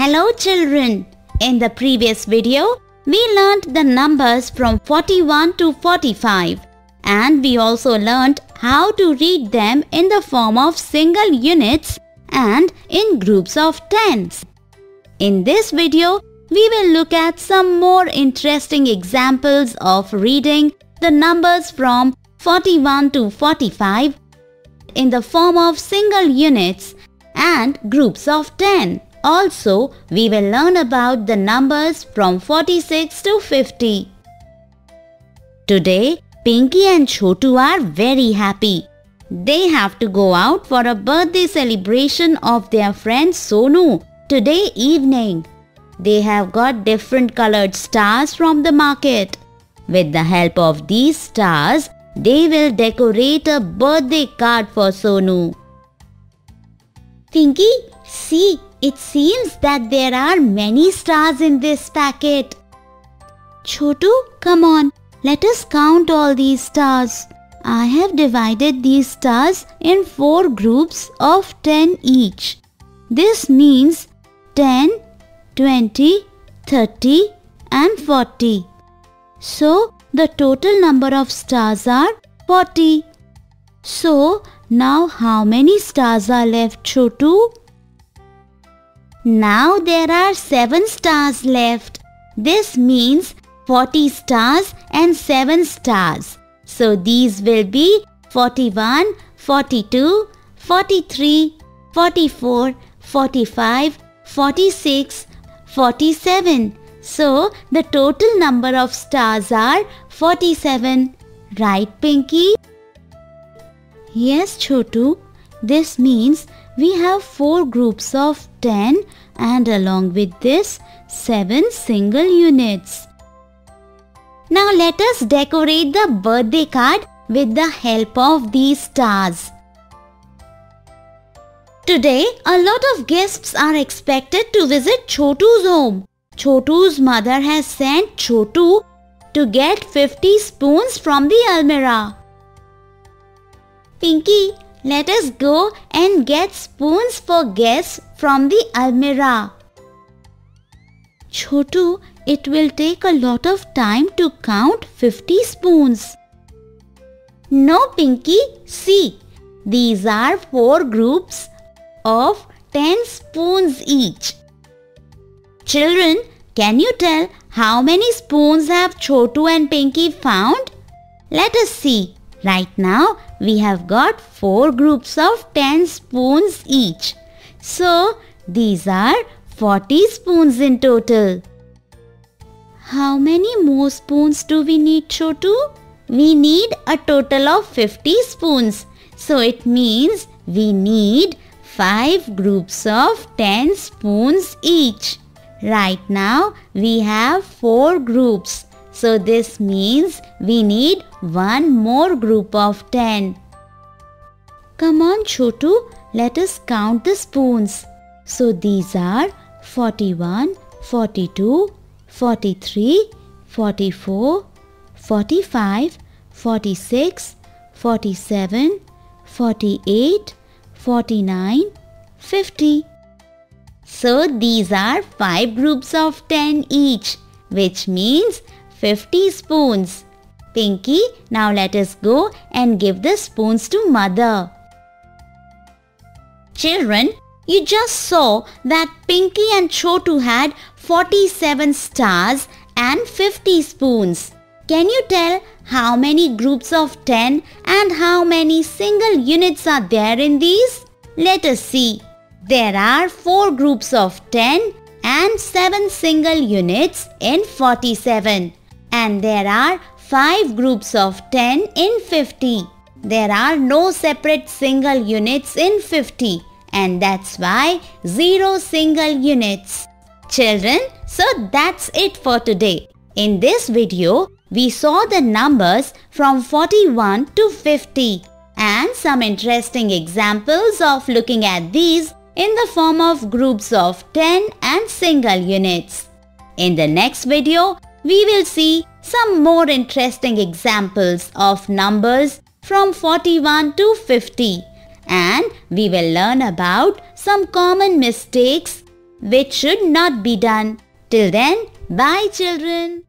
Hello children! In the previous video, we learnt the numbers from 41 to 45 and we also learnt how to read them in the form of single units and in groups of tens. In this video, we will look at some more interesting examples of reading the numbers from 41 to 45 in the form of single units and groups of 10. Also, we will learn about the numbers from 46 to 50. Today, Pinky and Chotu are very happy. They have to go out for a birthday celebration of their friend Sonu today evening. They have got different colored stars from the market. With the help of these stars, they will decorate a birthday card for Sonu. Pinky, see, it seems that there are many stars in this packet. Chotu, come on, let us count all these stars. I have divided these stars in four groups of 10 each. This means 10, 20, 30 and 40. So, the total number of stars are 40. So, now how many stars are left, Chotu? Now there are 7 stars left. This means 40 stars and 7 stars. So these will be 41, 42, 43, 44, 45, 46, 47. So the total number of stars are 47. Right, Pinky? Yes, Chotu. This means we have 4 groups of 10 and along with this 7 single units. Now let us decorate the birthday card with the help of these stars. Today, a lot of guests are expected to visit Chotu's home. Chotu's mother has sent Chotu to get 50 spoons from the almirah. Pinky, let us go and get spoons for guests from the almirah. Chotu, it will take a lot of time to count 50 spoons. No, Pinky, see, these are four groups of 10 spoons each. Children, can you tell how many spoons have Chotu and Pinky found? Let us see. Right now, we have got 4 groups of 10 spoons each. So, these are 40 spoons in total. How many more spoons do we need, Chotu? We need a total of 50 spoons. So, it means we need 5 groups of 10 spoons each. Right now, we have 4 groups. So this means we need one more group of 10. Come on Chotu, let us count the spoons. So these are 41, 42, 43, 44, 45, 46, 47, 48, 49, 50. So these are 5 groups of 10 each which means 50 spoons. Pinky, now let us go and give the spoons to mother. Children, you just saw that Pinky and Chotu had 47 stars and 50 spoons. Can you tell how many groups of 10 and how many single units are there in these? Let us see. There are 4 groups of 10 and 7 single units in 47 and there are 5 groups of 10 in 50. There are no separate single units in 50 and that's why 0 single units. Children, so that's it for today. In this video, we saw the numbers from 41 to 50 and some interesting examples of looking at these in the form of groups of 10 and single units. In the next video, we will see some more interesting examples of numbers from 41 to 50 and we will learn about some common mistakes which should not be done. Till then, bye children.